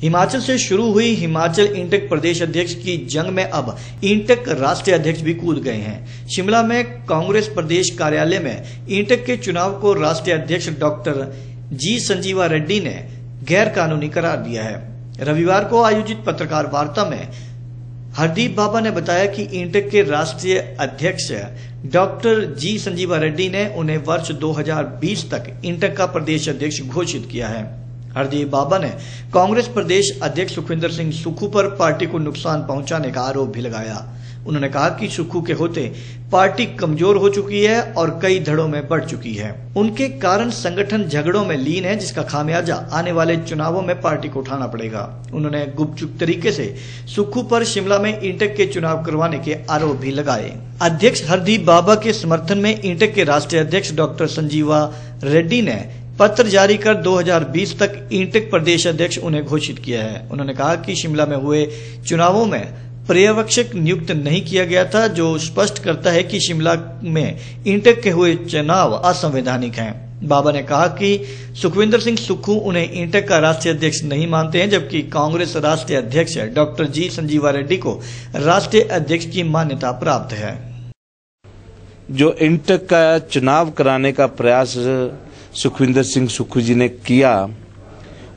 हिमाचल से शुरू हुई हिमाचल इंटेक प्रदेश अध्यक्ष की जंग में अब इंटेक राष्ट्रीय अध्यक्ष भी कूद गए हैं। शिमला में कांग्रेस प्रदेश कार्यालय में इंटेक के चुनाव को राष्ट्रीय अध्यक्ष डॉक्टर जी संजीवा रेड्डी ने गैर कानूनी करार दिया है। रविवार को आयोजित पत्रकार वार्ता में हरदीप बाबा ने बताया कि इंटेक के राष्ट्रीय अध्यक्ष डॉक्टर जी संजीवा रेड्डी ने उन्हें वर्ष 2020 तक इंटेक का प्रदेश अध्यक्ष घोषित किया है। हरदीप बाबा ने कांग्रेस प्रदेश अध्यक्ष सुखविंदर सिंह सुक्खू पर पार्टी को नुकसान पहुँचाने का आरोप भी लगाया। उन्होंने कहा कि सुक्खू के होते पार्टी कमज़ोर हो चुकी है और कई धड़ों में बढ़ चुकी है। उनके कारण संगठन झगड़ों में लीन है, जिसका खामियाजा आने वाले चुनावों में पार्टी को उठाना पड़ेगा। उन्होंने गुपचुप तरीके से सुक्खू पर शिमला में इंटक के चुनाव करवाने के आरोप भी लगाए। अध्यक्ष हरदीप बाबा के समर्थन में इंटक के राष्ट्रीय अध्यक्ष डॉक्टर संजीवा रेड्डी ने पत्र जारी कर 2020 तक इंटेक प्रदेश अध्यक्ष उन्हें घोषित किया है। उन्होंने कहा कि शिमला में हुए चुनावों में पर्यवेक्षक नियुक्त नहीं किया गया था, जो स्पष्ट करता है कि शिमला में इंटेक के हुए चुनाव असंवैधानिक हैं। बाबा ने कहा कि सुखविंदर सिंह सुक्खू उन्हें इंटेक का राष्ट्रीय अध्यक्ष नहीं मानते हैं, जबकि कांग्रेस राष्ट्रीय अध्यक्ष डॉक्टर जी संजीवा रेड्डी को राष्ट्रीय अध्यक्ष की मान्यता प्राप्त है। जो इंटेक का चुनाव कराने का प्रयास सुखविंदर सिंह सुक्खू जी ने किया,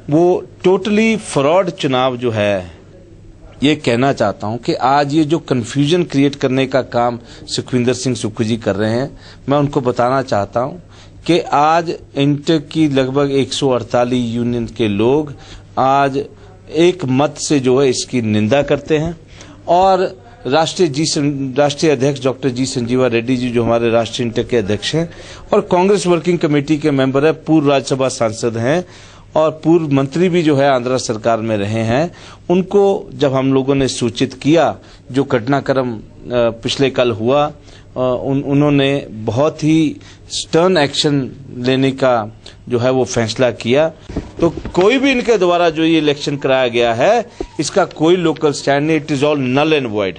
वो टोटली फ्रॉड चुनाव जो है, ये कहना चाहता हूँ कि आज ये जो कंफ्यूजन क्रिएट करने का काम सुखविंदर सिंह सुक्खू जी कर रहे हैं, मैं उनको बताना चाहता हूँ कि आज इंटेक की लगभग 148 यूनियन के लोग आज एक मत से जो है इसकी निंदा करते हैं और राष्ट्रीय जी राष्ट्रीय अध्यक्ष डॉक्टर जी संजीवा रेड्डी जी जो हमारे राष्ट्रीय इंटेक के अध्यक्ष हैं और कांग्रेस वर्किंग कमेटी के मेंबर है पूर्व राज्यसभा सांसद हैं और पूर्व मंत्री भी जो है आंध्र सरकार में रहे हैं उनको जब हम लोगों ने सूचित किया जो घटनाक्रम पिछले कल हुआ उन, उन्होंने बहुत ही स्टर्न एक्शन लेने का जो है वो फैसला किया। तो कोई भी इनके द्वारा जो ये इलेक्शन कराया गया है, इसका कोई लोकल स्टैंड नहीं it is all null and void